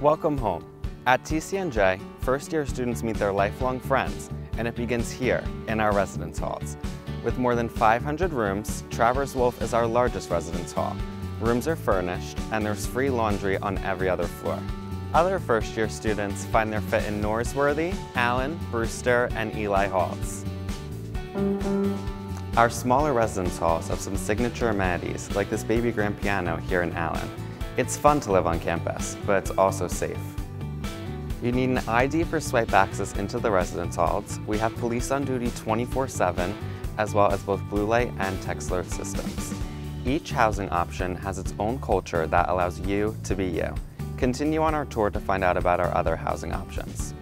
Welcome home. At TCNJ, first year students meet their lifelong friends, and it begins here in our residence halls. With more than 500 rooms, Travers Wolfe is our largest residence hall. Rooms are furnished, and there's free laundry on every other floor. Other first year students find their fit in Norsworthy, Allen, Brewster, and Ely halls. Our smaller residence halls have some signature amenities, like this baby grand piano here in Allen. It's fun to live on campus, but it's also safe. You need an ID for swipe access into the residence halls. We have police on duty 24-7, as well as both blue light and text alert systems. Each housing option has its own culture that allows you to be you. Continue on our tour to find out about our other housing options.